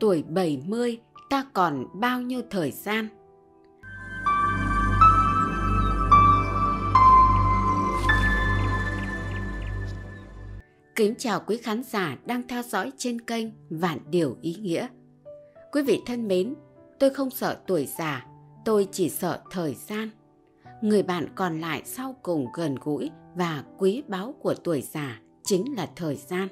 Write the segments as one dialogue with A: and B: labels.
A: tuổi 70 ta còn bao nhiêu thời gian? Kính chào quý khán giả đang theo dõi trên kênh Vạn Điều Ý Nghĩa. Quý vị thân mến, tôi không sợ tuổi già, tôi chỉ sợ thời gian. Người bạn còn lại sau cùng gần gũi và quý báu của tuổi già chính là thời gian.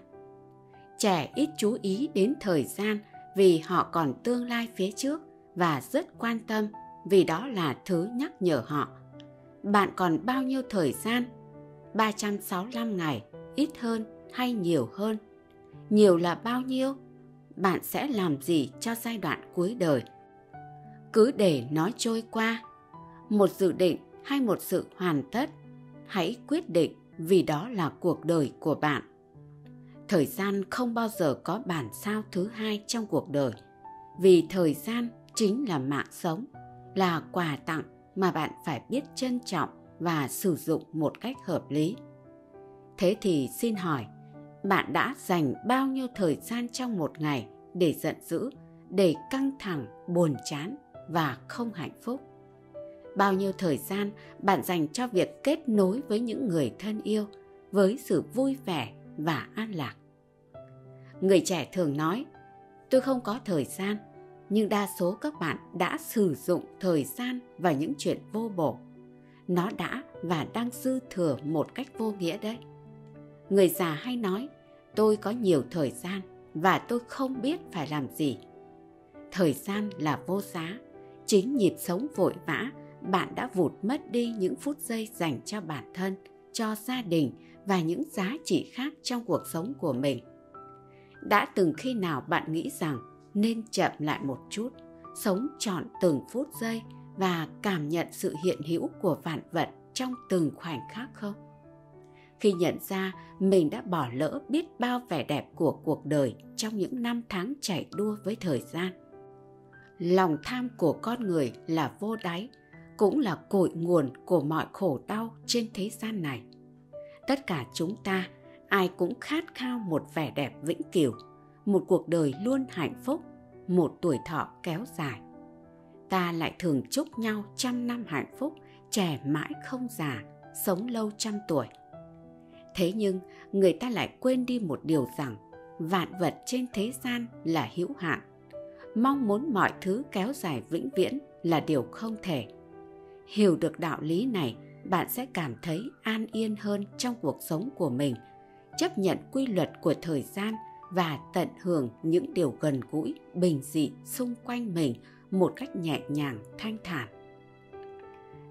A: Trẻ ít chú ý đến thời gian vì họ còn tương lai phía trước và rất quan tâm vì đó là thứ nhắc nhở họ. Bạn còn bao nhiêu thời gian? 365 ngày, ít hơn hay nhiều hơn? Nhiều là bao nhiêu? Bạn sẽ làm gì cho giai đoạn cuối đời? Cứ để nó trôi qua. Một dự định hay một sự hoàn tất, hãy quyết định vì đó là cuộc đời của bạn thời gian không bao giờ có bản sao thứ hai trong cuộc đời. Vì thời gian chính là mạng sống, là quà tặng mà bạn phải biết trân trọng và sử dụng một cách hợp lý. Thế thì xin hỏi, bạn đã dành bao nhiêu thời gian trong một ngày để giận dữ, để căng thẳng, buồn chán và không hạnh phúc? Bao nhiêu thời gian bạn dành cho việc kết nối với những người thân yêu, với sự vui vẻ và an lạc. Người trẻ thường nói, tôi không có thời gian, nhưng đa số các bạn đã sử dụng thời gian vào những chuyện vô bổ. Nó đã và đang dư thừa một cách vô nghĩa đấy. Người già hay nói, tôi có nhiều thời gian và tôi không biết phải làm gì. Thời gian là vô giá. Chính nhịp sống vội vã, bạn đã vụt mất đi những phút giây dành cho bản thân, cho gia đình và những giá trị khác trong cuộc sống của mình. Đã từng khi nào bạn nghĩ rằng nên chậm lại một chút, sống trọn từng phút giây và cảm nhận sự hiện hữu của vạn vật trong từng khoảnh khắc không? Khi nhận ra mình đã bỏ lỡ biết bao vẻ đẹp của cuộc đời trong những năm tháng chạy đua với thời gian. Lòng tham của con người là vô đáy, cũng là cội nguồn của mọi khổ đau trên thế gian này tất cả chúng ta, ai cũng khát khao một vẻ đẹp vĩnh cửu, một cuộc đời luôn hạnh phúc, một tuổi thọ kéo dài. Ta lại thường chúc nhau trăm năm hạnh phúc, trẻ mãi không già, sống lâu trăm tuổi. Thế nhưng, người ta lại quên đi một điều rằng, vạn vật trên thế gian là hữu hạn. Mong muốn mọi thứ kéo dài vĩnh viễn là điều không thể. Hiểu được đạo lý này bạn sẽ cảm thấy an yên hơn trong cuộc sống của mình, chấp nhận quy luật của thời gian và tận hưởng những điều gần gũi, bình dị xung quanh mình một cách nhẹ nhàng, thanh thản.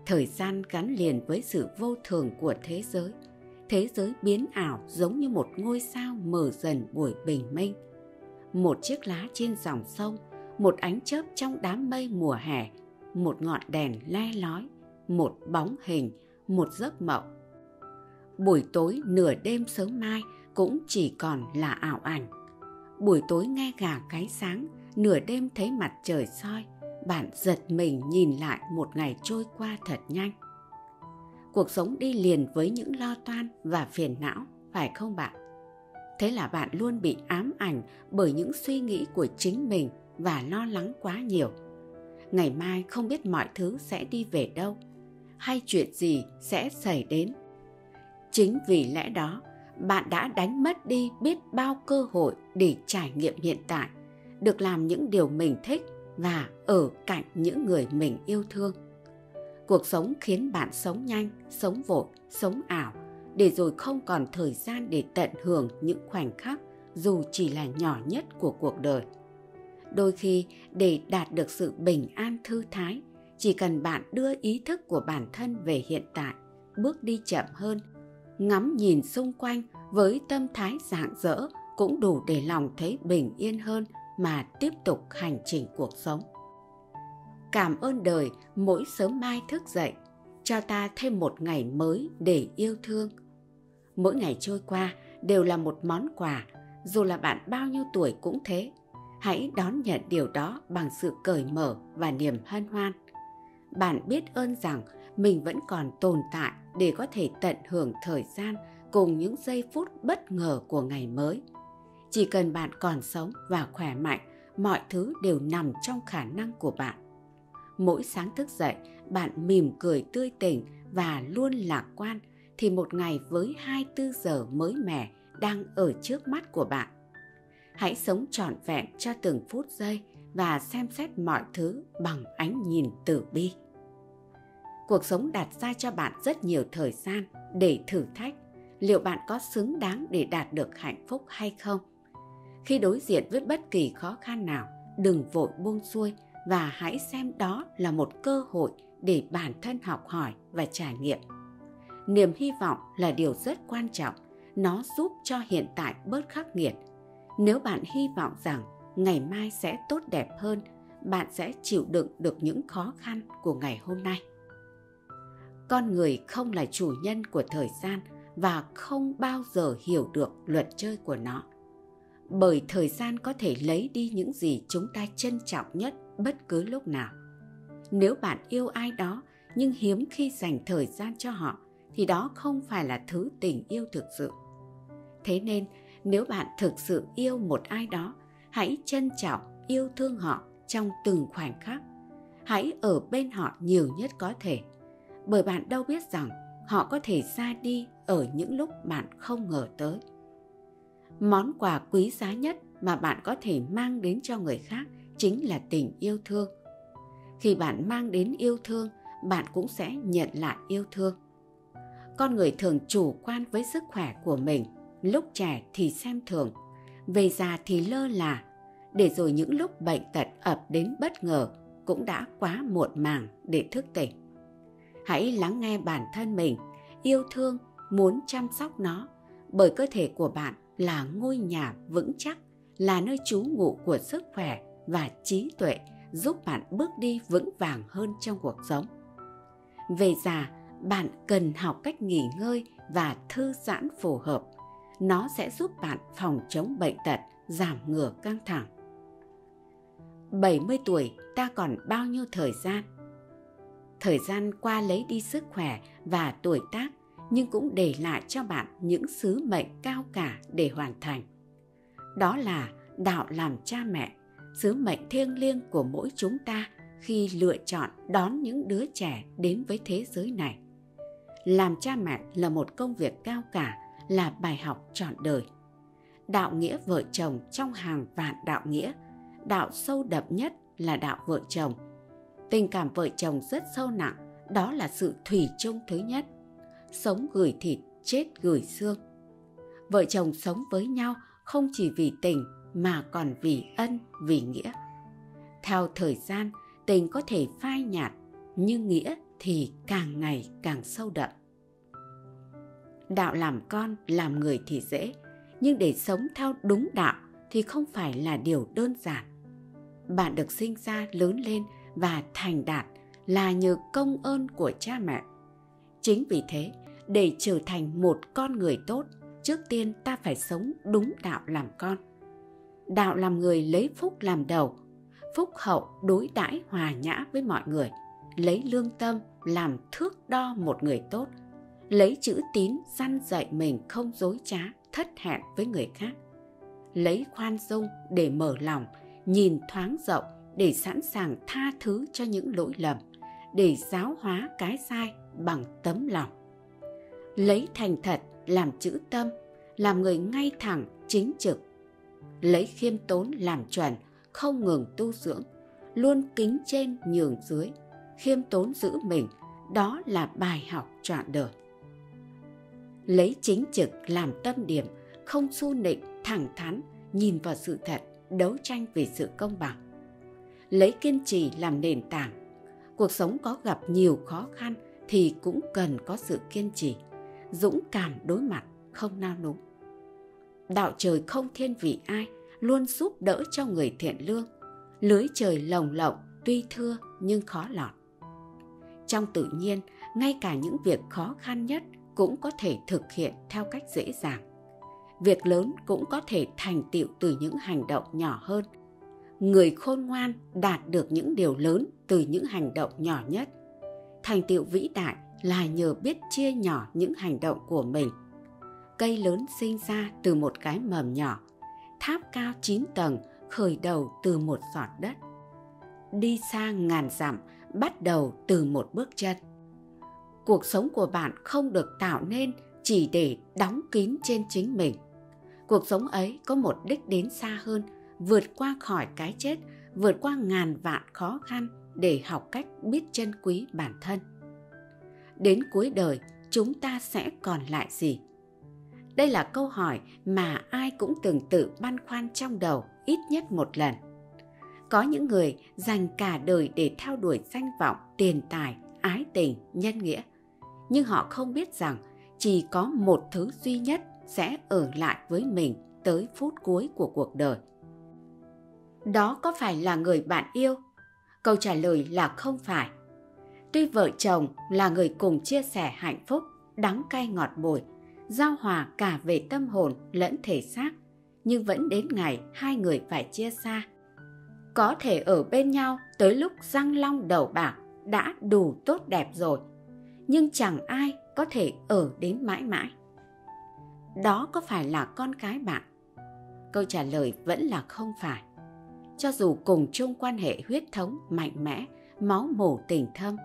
A: Thời gian gắn liền với sự vô thường của thế giới. Thế giới biến ảo giống như một ngôi sao mờ dần buổi bình minh. Một chiếc lá trên dòng sông, một ánh chớp trong đám mây mùa hè, một ngọn đèn le lói, một bóng hình một giấc mộng. Buổi tối nửa đêm sớm mai cũng chỉ còn là ảo ảnh. Buổi tối nghe gà cái sáng, nửa đêm thấy mặt trời soi, bạn giật mình nhìn lại một ngày trôi qua thật nhanh. Cuộc sống đi liền với những lo toan và phiền não, phải không bạn? Thế là bạn luôn bị ám ảnh bởi những suy nghĩ của chính mình và lo lắng quá nhiều. Ngày mai không biết mọi thứ sẽ đi về đâu hay chuyện gì sẽ xảy đến. Chính vì lẽ đó, bạn đã đánh mất đi biết bao cơ hội để trải nghiệm hiện tại, được làm những điều mình thích và ở cạnh những người mình yêu thương. Cuộc sống khiến bạn sống nhanh, sống vội, sống ảo, để rồi không còn thời gian để tận hưởng những khoảnh khắc dù chỉ là nhỏ nhất của cuộc đời. Đôi khi, để đạt được sự bình an thư thái chỉ cần bạn đưa ý thức của bản thân về hiện tại, bước đi chậm hơn, ngắm nhìn xung quanh với tâm thái rạng rỡ cũng đủ để lòng thấy bình yên hơn mà tiếp tục hành trình cuộc sống. Cảm ơn đời, mỗi sớm mai thức dậy, cho ta thêm một ngày mới để yêu thương. Mỗi ngày trôi qua đều là một món quà, dù là bạn bao nhiêu tuổi cũng thế. Hãy đón nhận điều đó bằng sự cởi mở và niềm hân hoan bạn biết ơn rằng mình vẫn còn tồn tại để có thể tận hưởng thời gian cùng những giây phút bất ngờ của ngày mới chỉ cần bạn còn sống và khỏe mạnh, mọi thứ đều nằm trong khả năng của bạn mỗi sáng thức dậy, bạn mỉm cười tươi tỉnh và luôn lạc quan thì một ngày với 24 giờ mới mẻ đang ở trước mắt của bạn. Hãy sống trọn vẹn cho từng phút giây và xem xét mọi thứ bằng ánh nhìn từ bi. Cuộc sống đặt ra cho bạn rất nhiều thời gian để thử thách. Liệu bạn có xứng đáng để đạt được hạnh phúc hay không. Khi đối diện với bất kỳ khó khăn nào, đừng vội buông xuôi và hãy xem đó là một cơ hội để bản thân học hỏi và trải nghiệm. Niềm hy vọng là điều rất quan trọng. Nó giúp cho hiện tại bớt khắc nghiệt. Nếu bạn hy vọng rằng ngày mai sẽ tốt đẹp hơn bạn sẽ chịu đựng được những khó khăn của ngày hôm nay con người không là chủ nhân của thời gian và không bao giờ hiểu được luật chơi của nó. Bởi thời gian có thể lấy đi những gì chúng ta trân trọng nhất bất cứ lúc nào. Nếu bạn yêu ai đó nhưng hiếm khi dành thời gian cho họ, thì đó không phải là thứ tình yêu thực sự. Thế nên, nếu bạn thực sự yêu một ai đó, hãy trân trọng yêu thương họ trong từng khoảnh khắc. Hãy ở bên họ nhiều nhất có thể bởi bạn đâu biết rằng họ có thể ra đi ở những lúc bạn không ngờ tới. Món quà quý giá nhất mà bạn có thể mang đến cho người khác chính là tình yêu thương. Khi bạn mang đến yêu thương, bạn cũng sẽ nhận lại yêu thương. Con người thường chủ quan với sức khỏe của mình, lúc trẻ thì xem thường, về già thì lơ là. Để rồi những lúc bệnh tật ập đến bất ngờ cũng đã quá muộn màng để thức tỉnh hãy lắng nghe bản thân mình. Yêu thương, muốn chăm sóc nó. Bởi cơ thể của bạn là ngôi nhà vững chắc, là nơi trú ngụ của sức khỏe và trí tuệ, giúp bạn bước đi vững vàng hơn trong cuộc sống. Về già, bạn cần học cách nghỉ ngơi và thư giãn phù hợp. Nó sẽ giúp bạn phòng chống bệnh tật, giảm ngừa căng thẳng. 70 tuổi, ta còn bao nhiêu thời gian? Thời gian qua lấy đi sức khỏe và tuổi tác, nhưng cũng để lại cho bạn những sứ mệnh cao cả để hoàn thành. Đó là đạo làm cha mẹ, sứ mệnh thiêng liêng của mỗi chúng ta khi lựa chọn đón những đứa trẻ đến với thế giới này. Làm cha mẹ là một công việc cao cả, là bài học trọn đời. Đạo nghĩa vợ chồng trong hàng vạn đạo nghĩa, đạo sâu đậm nhất là đạo vợ chồng tình cảm vợ chồng rất sâu nặng, đó là sự thủy chung thứ nhất. Sống gửi thịt, chết gửi xương. Vợ chồng sống với nhau không chỉ vì tình mà còn vì ân, vì nghĩa. Theo thời gian, tình có thể phai nhạt, nhưng nghĩa thì càng ngày càng sâu đậm. Đạo làm con, làm người thì dễ, nhưng để sống theo đúng đạo thì không phải là điều đơn giản. Bạn được sinh ra, lớn lên và thành đạt là nhờ công ơn của cha mẹ. Chính vì thế, để trở thành một con người tốt, trước tiên ta phải sống đúng đạo làm con. Đạo làm người lấy phúc làm đầu, phúc hậu đối đãi hòa nhã với mọi người, lấy lương tâm làm thước đo một người tốt, lấy chữ tín săn dạy mình không dối trá, thất hẹn với người khác, lấy khoan dung để mở lòng, nhìn thoáng rộng để sẵn sàng tha thứ cho những lỗi lầm, để giáo hóa cái sai bằng tấm lòng. Lấy thành thật làm chữ tâm, làm người ngay thẳng chính trực. Lấy khiêm tốn làm chuẩn, không ngừng tu dưỡng, luôn kính trên nhường dưới, khiêm tốn giữ mình, đó là bài học trọn đời. Lấy chính trực làm tâm điểm, không xu nịnh, thẳng thắn, nhìn vào sự thật, đấu tranh vì sự công bằng lấy kiên trì làm nền tảng. Cuộc sống có gặp nhiều khó khăn thì cũng cần có sự kiên trì, dũng cảm đối mặt, không nao núng. Đạo trời không thiên vị ai, luôn giúp đỡ cho người thiện lương. Lưới trời lồng lộng, tuy thưa nhưng khó lọt. Trong tự nhiên, ngay cả những việc khó khăn nhất cũng có thể thực hiện theo cách dễ dàng. Việc lớn cũng có thể thành tựu từ những hành động nhỏ hơn người khôn ngoan đạt được những điều lớn từ những hành động nhỏ nhất. Thành tựu vĩ đại là nhờ biết chia nhỏ những hành động của mình. Cây lớn sinh ra từ một cái mầm nhỏ, tháp cao 9 tầng khởi đầu từ một giọt đất, đi xa ngàn dặm bắt đầu từ một bước chân. Cuộc sống của bạn không được tạo nên chỉ để đóng kín trên chính mình. Cuộc sống ấy có một đích đến xa hơn vượt qua khỏi cái chết, vượt qua ngàn vạn khó khăn để học cách biết trân quý bản thân. Đến cuối đời, chúng ta sẽ còn lại gì? Đây là câu hỏi mà ai cũng từng tự băn khoăn trong đầu ít nhất một lần. Có những người dành cả đời để theo đuổi danh vọng, tiền tài, ái tình, nhân nghĩa. Nhưng họ không biết rằng chỉ có một thứ duy nhất sẽ ở lại với mình tới phút cuối của cuộc đời đó có phải là người bạn yêu? Câu trả lời là không phải. Tuy vợ chồng là người cùng chia sẻ hạnh phúc, đắng cay ngọt bùi, giao hòa cả về tâm hồn lẫn thể xác, nhưng vẫn đến ngày hai người phải chia xa. Có thể ở bên nhau tới lúc răng long đầu bạc đã đủ tốt đẹp rồi, nhưng chẳng ai có thể ở đến mãi mãi. Đó có phải là con cái bạn? Câu trả lời vẫn là không phải cho dù cùng chung quan hệ huyết thống mạnh mẽ, máu mổ tình thâm,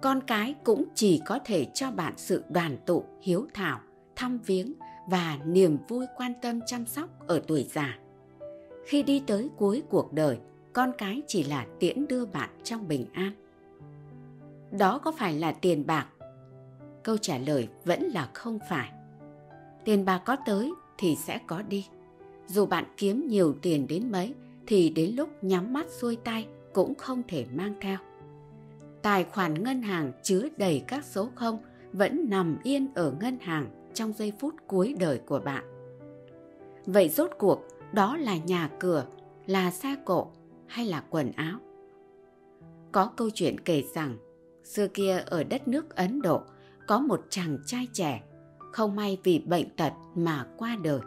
A: con cái cũng chỉ có thể cho bạn sự đoàn tụ, hiếu thảo, thăm viếng và niềm vui quan tâm chăm sóc ở tuổi già. Khi đi tới cuối cuộc đời, con cái chỉ là tiễn đưa bạn trong bình an. Đó có phải là tiền bạc? Câu trả lời vẫn là không phải. Tiền bạc có tới thì sẽ có đi. Dù bạn kiếm nhiều tiền đến mấy thì đến lúc nhắm mắt xuôi tay cũng không thể mang theo. Tài khoản ngân hàng chứa đầy các số không vẫn nằm yên ở ngân hàng trong giây phút cuối đời của bạn. Vậy rốt cuộc, đó là nhà cửa, là xe cộ hay là quần áo? Có câu chuyện kể rằng, xưa kia ở đất nước ấn độ, có một chàng trai trẻ, không may vì bệnh tật mà qua đời.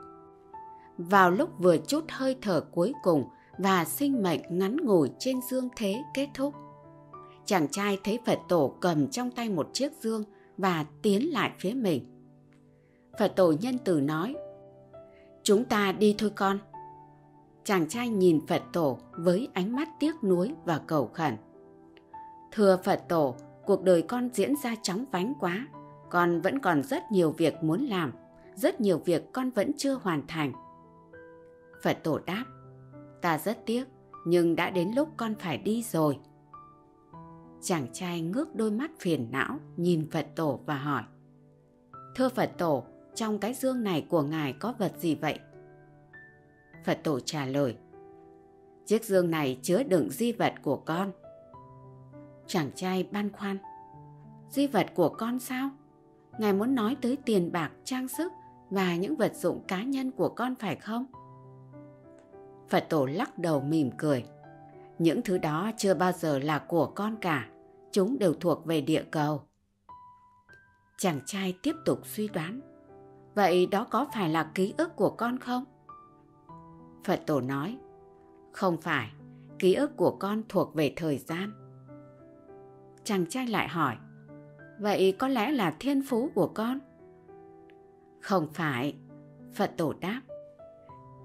A: Vào lúc vừa chút hơi thở cuối cùng và sinh mệnh ngắn ngủi trên dương thế kết thúc. Chàng trai thấy phật tổ cầm trong tay một chiếc dương và tiến lại phía mình. Phật tổ nhân từ nói, chúng ta đi thôi con. Chàng trai nhìn phật tổ với ánh mắt tiếc nuối và cầu khẩn. Thưa phật tổ, cuộc đời con diễn ra chóng vánh quá. Con vẫn còn rất nhiều việc muốn làm, rất nhiều việc con vẫn chưa hoàn thành. Phật tổ đáp ta rất tiếc, nhưng đã đến lúc con phải đi rồi. Chàng trai ngước đôi mắt phiền não, nhìn phật tổ và hỏi, thưa phật tổ, trong cái dương này của ngài có vật gì vậy? Phật tổ trả lời, chiếc dương này chứa đựng di vật của con. Chàng trai băn khoăn, di vật của con sao? Ngài muốn nói tới tiền bạc, trang sức và những vật dụng cá nhân của con phải không? Phật tổ lắc đầu mỉm cười. Những thứ đó chưa bao giờ là của con cả. Chúng đều thuộc về địa cầu. Chàng trai tiếp tục suy đoán. Vậy đó có phải là ký ức của con không? Phật tổ nói, không phải. Ký ức của con thuộc về thời gian. Chàng trai lại hỏi, vậy có lẽ là thiên phú của con? Không phải, phật tổ đáp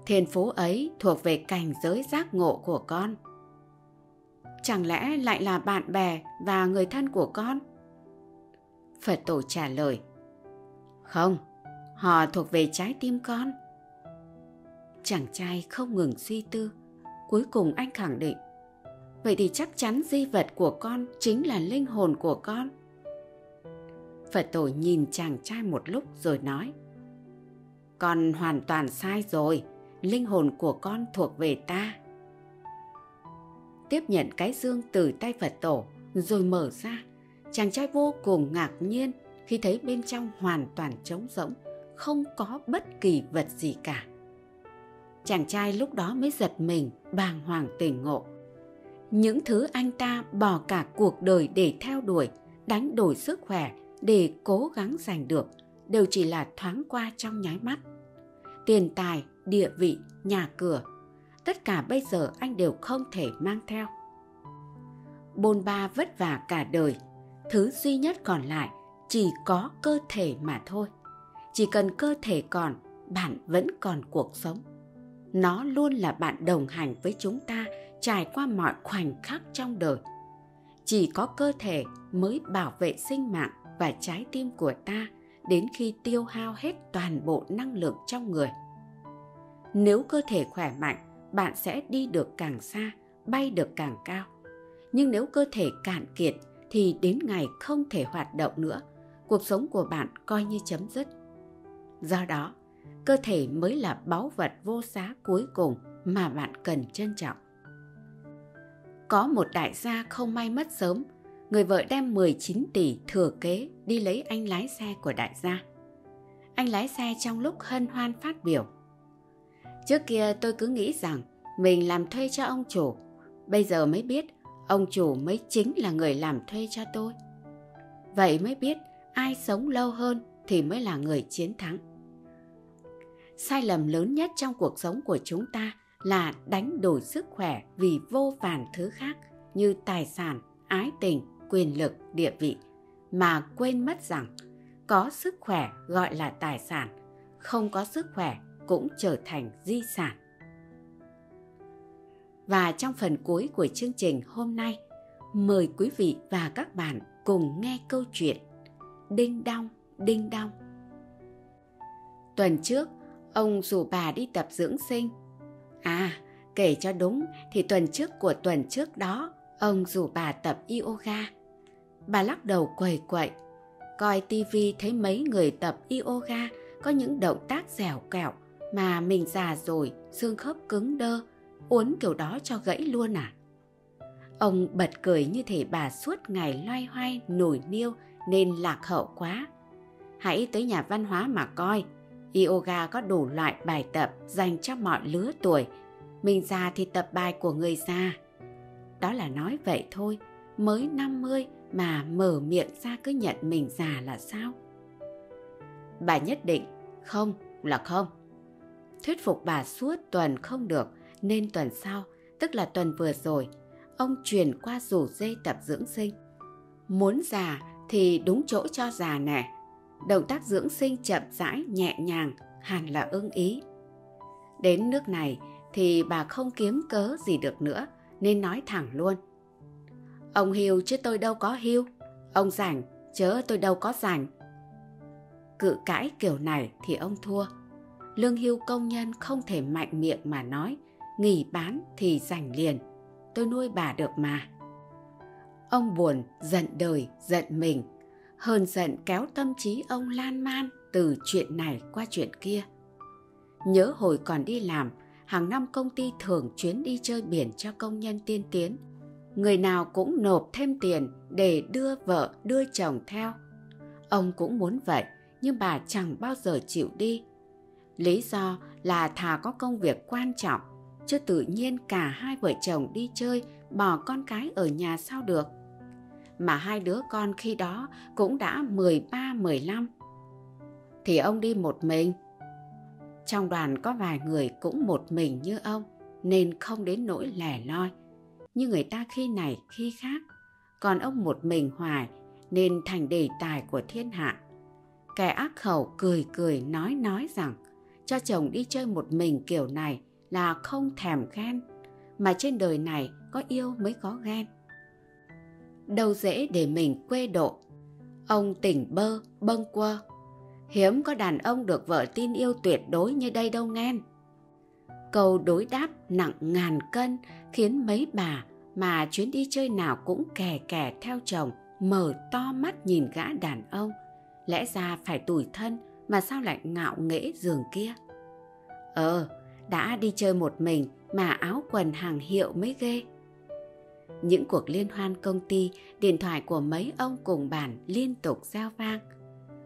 A: thiên phú ấy thuộc về cảnh giới giác ngộ của con. Chẳng lẽ lại là bạn bè và người thân của con? Phật tổ trả lời, không, họ thuộc về trái tim con. Chàng trai không ngừng suy tư, cuối cùng anh khẳng định, vậy thì chắc chắn di vật của con chính là linh hồn của con. Phật tổ nhìn chàng trai một lúc rồi nói, con hoàn toàn sai rồi linh hồn của con thuộc về ta. Tiếp nhận cái dương từ tay phật tổ, rồi mở ra. Chàng trai vô cùng ngạc nhiên khi thấy bên trong hoàn toàn trống rỗng, không có bất kỳ vật gì cả. Chàng trai lúc đó mới giật mình, bàng hoàng tỉnh ngộ. Những thứ anh ta bỏ cả cuộc đời để theo đuổi, đánh đổi sức khỏe, để cố gắng giành được, đều chỉ là thoáng qua trong nháy mắt. Tiền tài địa vị, nhà cửa. Tất cả bây giờ anh đều không thể mang theo. Bôn ba vất vả cả đời. Thứ duy nhất còn lại chỉ có cơ thể mà thôi. Chỉ cần cơ thể còn, bạn vẫn còn cuộc sống. Nó luôn là bạn đồng hành với chúng ta trải qua mọi khoảnh khắc trong đời. Chỉ có cơ thể mới bảo vệ sinh mạng và trái tim của ta đến khi tiêu hao hết toàn bộ năng lượng trong người nếu cơ thể khỏe mạnh, bạn sẽ đi được càng xa, bay được càng cao nhưng nếu cơ thể cạn kiệt thì đến ngày không thể hoạt động nữa, cuộc sống của bạn coi như chấm dứt do đó, cơ thể mới là báu vật vô giá cuối cùng mà bạn cần trân trọng có một đại gia không may mất sớm, người vợ đem 19 tỷ thừa kế đi lấy anh lái xe của đại gia. Anh lái xe trong lúc hân hoan phát biểu. Trước kia tôi cứ nghĩ rằng mình làm thuê cho ông chủ, bây giờ mới biết ông chủ mới chính là người làm thuê cho tôi. Vậy mới biết ai sống lâu hơn thì mới là người chiến thắng. Sai lầm lớn nhất trong cuộc sống của chúng ta là đánh đổi sức khỏe vì vô vàn thứ khác như tài sản, ái tình, quyền lực, địa vị mà quên mất rằng có sức khỏe gọi là tài sản, không có sức khỏe cũng trở thành di sản. Và trong phần cuối của chương trình hôm nay, mời quý vị và các bạn cùng nghe câu chuyện Đinh Đong, Đinh Đong. Tuần trước, ông rủ bà đi tập dưỡng sinh. À, kể cho đúng thì tuần trước của tuần trước đó, ông rủ bà tập yoga. Bà lắc đầu quầy quậy. Coi tivi thấy mấy người tập yoga có những động tác dẻo kẹo mà mình già rồi, xương khớp cứng đơ, uốn kiểu đó cho gãy luôn à? Ông bật cười như thể bà suốt ngày loay hoay nổi niêu nên lạc hậu quá. Hãy tới nhà văn hóa mà coi, yoga có đủ loại bài tập dành cho mọi lứa tuổi. Mình già thì tập bài của người già. Đó là nói vậy thôi, mới 50 mà mở miệng ra cứ nhận mình già là sao? Bà nhất định không là không. Thuyết phục bà suốt tuần không được nên tuần sau, tức là tuần vừa rồi, ông truyền qua rủ dây tập dưỡng sinh. Muốn già thì đúng chỗ cho già nè. Động tác dưỡng sinh chậm rãi, nhẹ nhàng, hẳn là ưng ý. Đến nước này thì bà không kiếm cớ gì được nữa nên nói thẳng luôn. Ông hiu chứ tôi đâu có hiu. Ông rảnh chớ tôi đâu có rảnh. Cự cãi kiểu này thì ông thua. Lương hưu công nhân không thể mạnh miệng mà nói nghỉ bán thì rảnh liền. Tôi nuôi bà được mà. Ông buồn, giận đời, giận mình. hơn giận kéo tâm trí ông lan man từ chuyện này qua chuyện kia. Nhớ hồi còn đi làm, hàng năm công ty thường chuyến đi chơi biển cho công nhân tiên tiến người nào cũng nộp thêm tiền để đưa vợ đưa chồng theo ông cũng muốn vậy nhưng bà chẳng bao giờ chịu đi lý do là thà có công việc quan trọng chứ tự nhiên cả hai vợ chồng đi chơi bỏ con cái ở nhà sao được mà hai đứa con khi đó cũng đã 13, 15. Thì ông đi một mình. Trong đoàn có vài người cũng một mình như ông, nên không đến nỗi lẻ loi như người ta khi này khi khác còn ông một mình hoài nên thành đề tài của thiên hạ kẻ ác khẩu cười cười nói nói rằng cho chồng đi chơi một mình kiểu này là không thèm ghen, mà trên đời này có yêu mới có ghen. Đâu dễ để mình quê độ. Ông tỉnh bơ, bâng quơ. Hiếm có đàn ông được vợ tin yêu tuyệt đối như đây đâu nghen câu đối đáp nặng ngàn cân khiến mấy bà mà chuyến đi chơi nào cũng kè kè theo chồng, mở to mắt nhìn gã đàn ông. Lẽ ra phải tủi thân mà sao lại ngạo nghễ giường kia? Ờ đã đi chơi một mình mà áo quần hàng hiệu mới ghê. Những cuộc liên hoan công ty, điện thoại của mấy ông cùng bàn liên tục reo vang.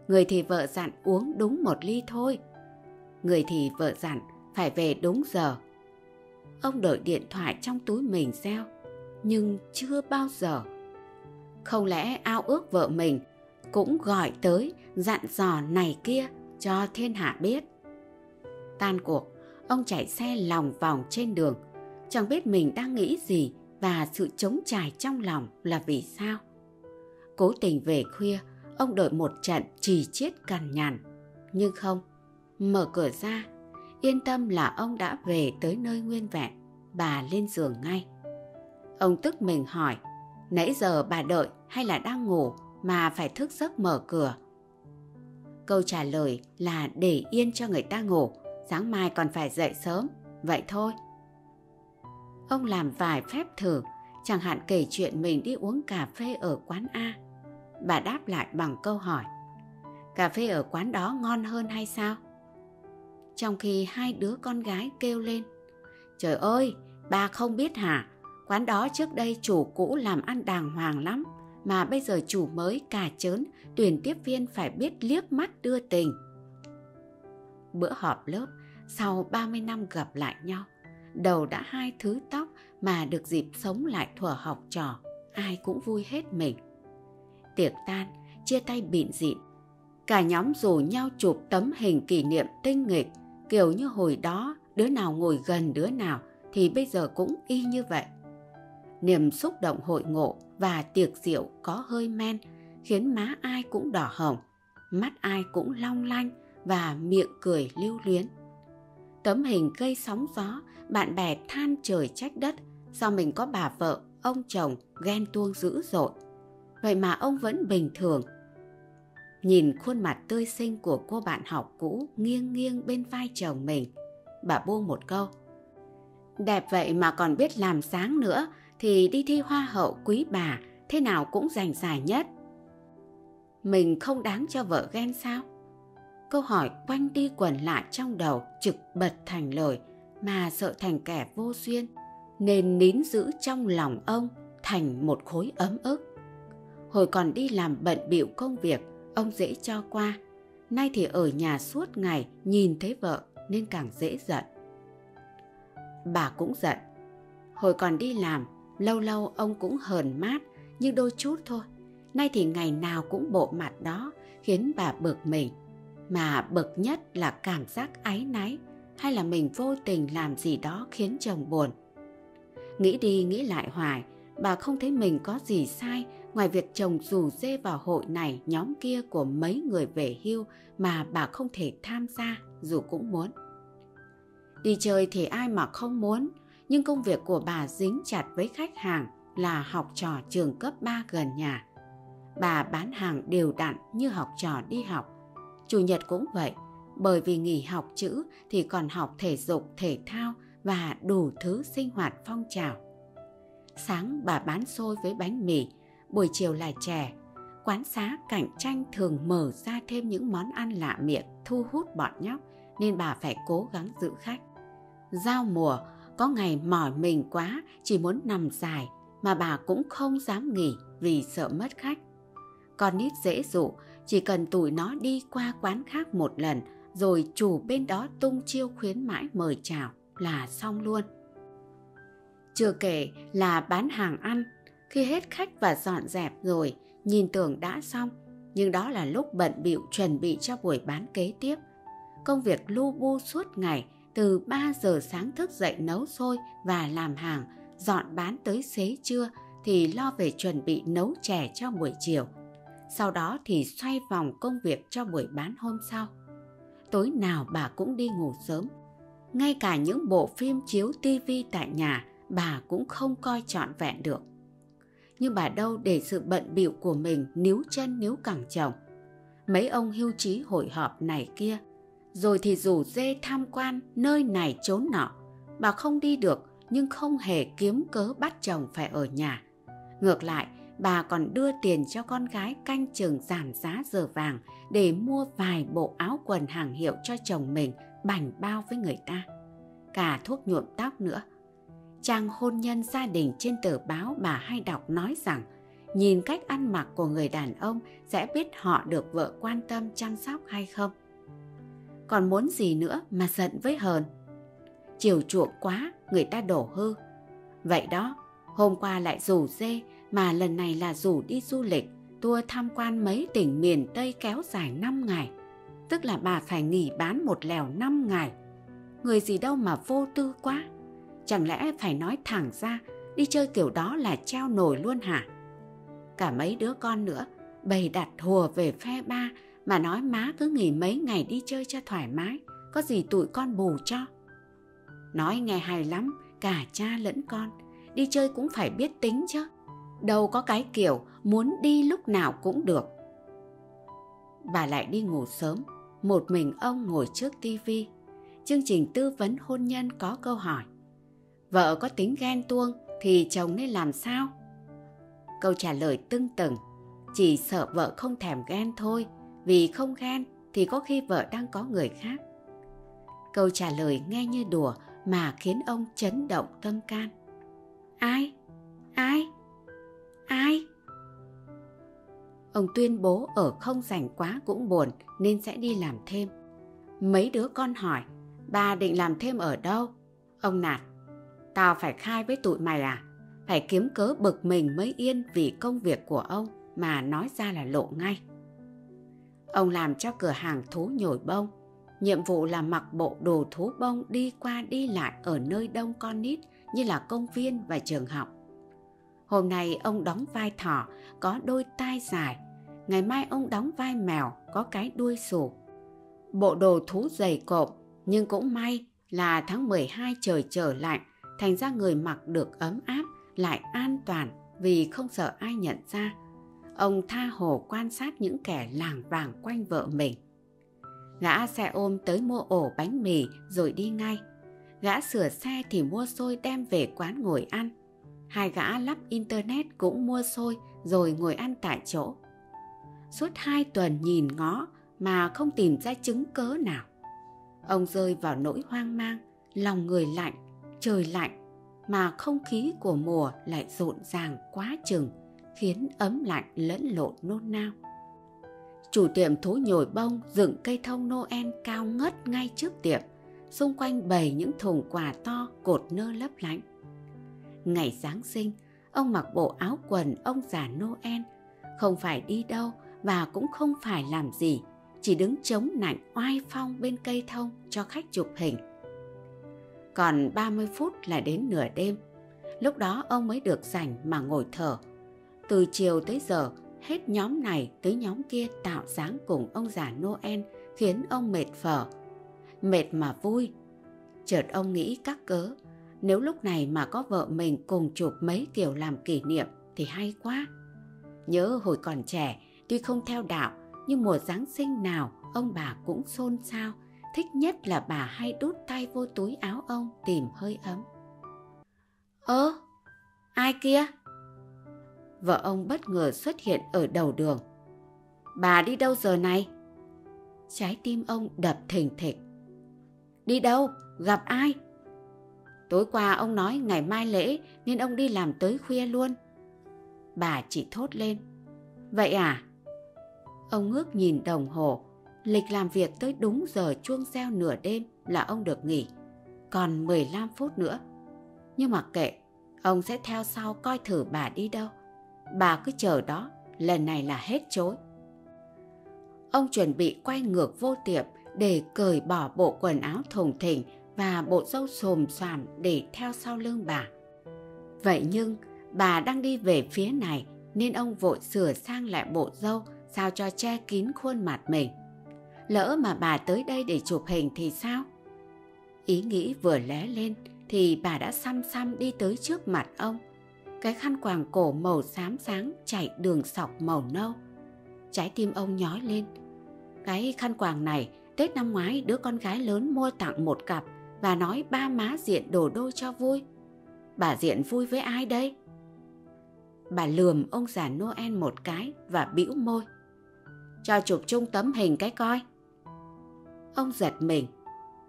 A: Người thì vợ dặn uống đúng một ly thôi. Người thì vợ dặn phải về đúng giờ. Ông đợi điện thoại trong túi mình reo nhưng chưa bao giờ. Không lẽ ao ước vợ mình cũng gọi tới dặn dò này kia cho thiên hạ biết. Tan cuộc ông chạy xe lòng vòng trên đường. Chẳng biết mình đang nghĩ gì và sự chống trải trong lòng là vì sao. Cố tình về khuya ông đợi một trận trì chiết cằn nhằn. Nhưng không mở cửa ra Yên tâm là ông đã về tới nơi nguyên vẹn, bà lên giường ngay. Ông tức mình hỏi, nãy giờ bà đợi hay là đang ngủ? Mà phải thức giấc mở cửa? Câu trả lời là để yên cho người ta ngủ, sáng mai còn phải dậy sớm, vậy thôi. Ông làm vài phép thử, chẳng hạn kể chuyện mình đi uống cà phê ở quán A. Bà đáp lại bằng câu hỏi, cà phê ở quán đó ngon hơn hay sao? Trong khi hai đứa con gái kêu lên, trời ơi, bà không biết hả? Quán đó trước đây chủ cũ làm ăn đàng hoàng lắm, mà bây giờ chủ mới cà chớn, tuyển tiếp viên phải biết liếc mắt đưa tình. Bữa họp lớp, sau 30 năm gặp lại nhau, đầu đã hai thứ tóc mà được dịp sống lại thuở học trò, ai cũng vui hết mình. Tiệc tan, chia tay bịn dịn. Cả nhóm rủ nhau chụp tấm hình kỷ niệm tinh nghịch, kiểu như hồi đó đứa nào ngồi gần đứa nào thì bây giờ cũng y như vậy. Niềm xúc động hội ngộ và tiệc rượu có hơi men khiến má ai cũng đỏ hồng, mắt ai cũng long lanh và miệng cười lưu luyến. Tấm hình gây sóng gió, bạn bè than trời trách đất, do mình có bà vợ, ông chồng ghen tuông dữ dội. Vậy mà ông vẫn bình thường. Nhìn khuôn mặt tươi xinh của cô bạn học cũ nghiêng nghiêng bên vai chồng mình, bà buông một câu. Đẹp vậy mà còn biết làm sáng nữa thì đi thi hoa hậu quý bà thế nào cũng giành giải nhất. Mình không đáng cho vợ ghen sao? Câu hỏi quanh đi quẩn lại trong đầu trực bật thành lời mà sợ thành kẻ vô duyên nên nín giữ trong lòng ông thành một khối ấm ức. Hồi còn đi làm bận bịu công việc, ông dễ cho qua. Nay thì ở nhà suốt ngày nhìn thấy vợ nên càng dễ giận. Bà cũng giận. Hồi còn đi làm, lâu lâu ông cũng hờn mát nhưng đôi chút thôi. Nay thì ngày nào cũng bộ mặt đó khiến bà bực mình. Mà bực nhất là cảm giác áy náy hay là mình vô tình làm gì đó khiến chồng buồn. Nghĩ đi nghĩ lại hoài, bà không thấy mình có gì sai ngoài việc chồng rủ dê vào hội này nhóm kia của mấy người về hưu mà bà không thể tham gia dù cũng muốn. Đi chơi thì ai mà không muốn, nhưng công việc của bà dính chặt với khách hàng là học trò trường cấp 3 gần nhà. Bà bán hàng đều đặn như học trò đi học. Chủ nhật cũng vậy, bởi vì nghỉ học chữ thì còn học thể dục, thể thao và đủ thứ sinh hoạt phong trào. Sáng bà bán xôi với bánh mì, buổi chiều là chè. Quán xá cạnh tranh thường mở ra thêm những món ăn lạ miệng thu hút bọn nhóc nên bà phải cố gắng giữ khách. Giao mùa, có ngày mỏi mình quá chỉ muốn nằm dài mà bà cũng không dám nghỉ vì sợ mất khách. Con nít dễ dụ, chỉ cần tụi nó đi qua quán khác một lần rồi chủ bên đó tung chiêu khuyến mãi mời chào là xong luôn. Chưa kể là bán hàng ăn, khi hết khách và dọn dẹp rồi, nhìn tưởng đã xong, nhưng đó là lúc bận bịu chuẩn bị cho buổi bán kế tiếp. Công việc lu bu suốt ngày, từ 3 giờ sáng thức dậy nấu xôi và làm hàng, dọn bán tới xế trưa thì lo về chuẩn bị nấu chè cho buổi chiều. Sau đó thì xoay vòng công việc cho buổi bán hôm sau. Tối nào bà cũng đi ngủ sớm. Ngay cả những bộ phim chiếu tivi tại nhà bà cũng không coi trọn vẹn được. Nhưng bà đâu để sự bận bịu của mình níu chân níu cẳng chồng. Mấy ông hưu trí hội họp này kia, rồi thì rủ dê tham quan nơi này trốn nọ. Bà không đi được nhưng không hề kiếm cớ bắt chồng phải ở nhà. Ngược lại, bà còn đưa tiền cho con gái canh chừng giảm giá giờ vàng để mua vài bộ áo quần hàng hiệu cho chồng mình bành bao với người ta. Cả thuốc nhuộm tóc nữa. Trang hôn nhân gia đình trên tờ báo bà hay đọc nói rằng nhìn cách ăn mặc của người đàn ông sẽ biết họ được vợ quan tâm chăm sóc hay không. Còn muốn gì nữa mà giận với hờn. Chiều chuộng quá, người ta đổ hư. Vậy đó, hôm qua lại rủ dê mà lần này là rủ đi du lịch, tour tham quan mấy tỉnh miền Tây kéo dài 5 ngày. Tức là bà phải nghỉ bán một lèo 5 ngày. Người gì đâu mà vô tư quá. Chẳng lẽ phải nói thẳng ra đi chơi kiểu đó là treo nổi luôn hả? Cả mấy đứa con nữa bày đặt hùa về phe ba mà nói má cứ nghỉ mấy ngày đi chơi cho thoải mái, có gì tụi con bù cho. Nói nghe hay lắm, cả cha lẫn con, đi chơi cũng phải biết tính chứ. Đâu có cái kiểu muốn đi lúc nào cũng được. Bà lại đi ngủ sớm, một mình ông ngồi trước tivi. Chương trình tư vấn hôn nhân có câu hỏi. Vợ có tính ghen tuông thì chồng nên làm sao? Câu trả lời tưng tửng chỉ sợ vợ không thèm ghen thôi, vì không ghen thì có khi vợ đang có người khác. Câu trả lời nghe như đùa mà khiến ông chấn động tâm can. Ai? Ai? Ai? Ông tuyên bố ở không rảnh quá cũng buồn nên sẽ đi làm thêm. Mấy đứa con hỏi, bà định làm thêm ở đâu? Ông nạt, tao phải khai với tụi mày à? Phải kiếm cớ bực mình mới yên vì công việc của ông mà nói ra là lộ ngay. Ông làm cho cửa hàng thú nhồi bông. Nhiệm vụ là mặc bộ đồ thú bông đi qua đi lại ở nơi đông con nít, như là công viên và trường học. Hôm nay ông đóng vai thỏ, có đôi tai dài. Ngày mai ông đóng vai mèo, có cái đuôi sù. Bộ đồ thú dày cộm, nhưng cũng may là tháng 12 trời trở lạnh, thành ra người mặc được ấm áp, lại an toàn vì không sợ ai nhận ra. Ông tha hồ quan sát những kẻ làng vàng quanh vợ mình. Gã xe ôm tới mua ổ bánh mì rồi đi ngay. Gã sửa xe thì mua xôi đem về quán ngồi ăn. Hai gã lắp internet cũng mua xôi rồi ngồi ăn tại chỗ. Suốt hai tuần nhìn ngó mà không tìm ra chứng cớ nào. Ông rơi vào nỗi hoang mang, lòng người lạnh, trời lạnh mà không khí của mùa lại rộn ràng quá chừng khiến ấm lạnh lẫn lộn nôn nao chủ tiệm thú nhồi bông dựng cây thông noel cao ngất ngay trước tiệm, xung quanh bày những thùng quà to cột nơ lấp lánh ngày giáng sinh, ông mặc bộ áo quần ông già noel không phải đi đâu và cũng không phải làm gì, chỉ đứng chống nạnh oai phong bên cây thông cho khách chụp hình còn 30 phút là đến nửa đêm. Lúc đó ông mới được rảnh mà ngồi thở. Từ chiều tới giờ, hết nhóm này tới nhóm kia tạo dáng cùng ông già Noel khiến ông mệt phở. Mệt mà vui. Chợt ông nghĩ các cớ, nếu lúc này mà có vợ mình cùng chụp mấy kiểu làm kỷ niệm thì hay quá. Nhớ hồi còn trẻ, tuy không theo đạo, nhưng mùa Giáng sinh nào ông bà cũng xôn xao thích nhất là bà hay đút tay vô túi áo ông tìm hơi ấm. Ơ, ai kia? Vợ ông bất ngờ xuất hiện ở đầu đường. Bà đi đâu giờ này? Trái tim ông đập thình thịch. Đi đâu? Gặp ai? Tối qua ông nói ngày mai lễ nên ông đi làm tới khuya luôn. Bà chỉ thốt lên. Vậy à? Ông ngước nhìn đồng hồ Lịch làm việc tới đúng giờ chuông reo nửa đêm là ông được nghỉ. Còn 15 phút nữa. Nhưng mà kệ, ông sẽ theo sau coi thử bà đi đâu. Bà cứ chờ đó, lần này là hết chối. Ông chuẩn bị quay ngược vô tiệp để cởi bỏ bộ quần áo thùng thình và bộ râu xồm xoàm để theo sau lưng bà. Vậy nhưng bà đang đi về phía này nên ông vội sửa sang lại bộ râu sao cho che kín khuôn mặt mình. Lỡ mà bà tới đây để chụp hình thì sao? Ý nghĩ vừa lé lên thì bà đã xăm xăm đi tới trước mặt ông. Cái khăn quàng cổ màu xám sáng chảy đường sọc màu nâu. Trái tim ông nhói lên. Cái khăn quàng này, Tết năm ngoái đứa con gái lớn mua tặng một cặp và nói ba má diện đồ đôi cho vui. Bà diện vui với ai đây? Bà lườm ông già Noel một cái và bĩu môi. Cho chụp chung tấm hình cái coi. Ông giật mình.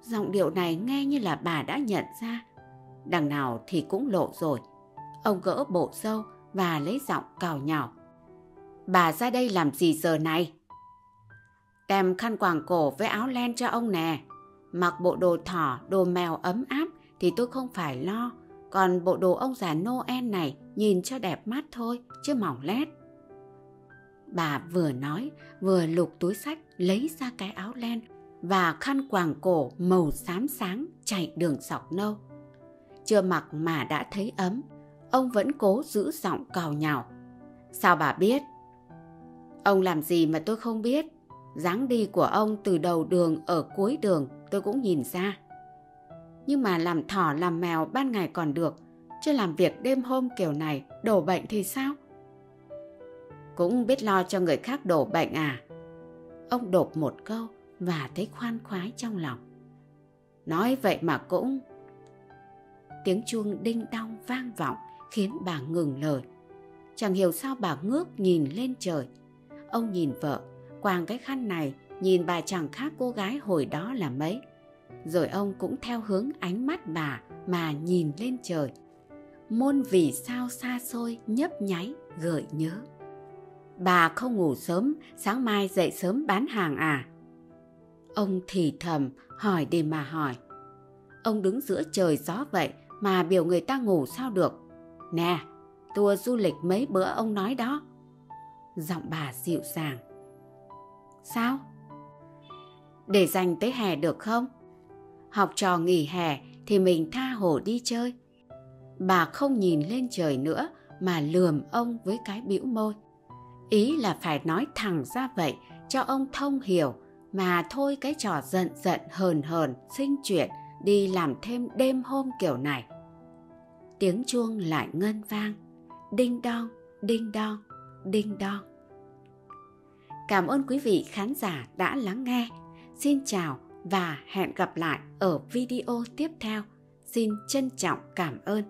A: Giọng điệu này nghe như là bà đã nhận ra. Đằng nào thì cũng lộ rồi. Ông gỡ bộ dâu và lấy giọng cào nhào. Bà ra đây làm gì giờ này? Đem khăn quàng cổ với áo len cho ông nè. Mặc bộ đồ thỏ, đồ mèo ấm áp thì tôi không phải lo. Còn bộ đồ ông già Noel này nhìn cho đẹp mắt thôi, chứ mỏng lét. Bà vừa nói, vừa lục túi sách lấy ra cái áo len và khăn quàng cổ màu xám sáng chạy đường sọc nâu. Chưa mặc mà đã thấy ấm, ông vẫn cố giữ giọng cào nhào. Sao bà biết? Ông làm gì mà tôi không biết? dáng đi của ông từ đầu đường ở cuối đường tôi cũng nhìn ra. Nhưng mà làm thỏ làm mèo ban ngày còn được, chứ làm việc đêm hôm kiểu này đổ bệnh thì sao? Cũng biết lo cho người khác đổ bệnh à? Ông đột một câu và thấy khoan khoái trong lòng. Nói vậy mà cũng... Tiếng chuông đinh đong vang vọng khiến bà ngừng lời. Chẳng hiểu sao bà ngước nhìn lên trời. Ông nhìn vợ, quàng cái khăn này, nhìn bà chẳng khác cô gái hồi đó là mấy. Rồi ông cũng theo hướng ánh mắt bà mà nhìn lên trời. Môn vì sao xa xôi nhấp nháy gợi nhớ. Bà không ngủ sớm, sáng mai dậy sớm bán hàng à? Ông thì thầm, hỏi đi mà hỏi. Ông đứng giữa trời gió vậy mà biểu người ta ngủ sao được. Nè, tour du lịch mấy bữa ông nói đó. Giọng bà dịu dàng. Sao? Để dành tới hè được không? Học trò nghỉ hè thì mình tha hồ đi chơi. Bà không nhìn lên trời nữa mà lườm ông với cái bĩu môi. Ý là phải nói thẳng ra vậy cho ông thông hiểu mà thôi cái trò giận giận hờn hờn sinh chuyện đi làm thêm đêm hôm kiểu này. Tiếng chuông lại ngân vang, đinh đong, đinh đong, đinh đong. Cảm ơn quý vị khán giả đã lắng nghe. Xin chào và hẹn gặp lại ở video tiếp theo. Xin trân trọng cảm ơn.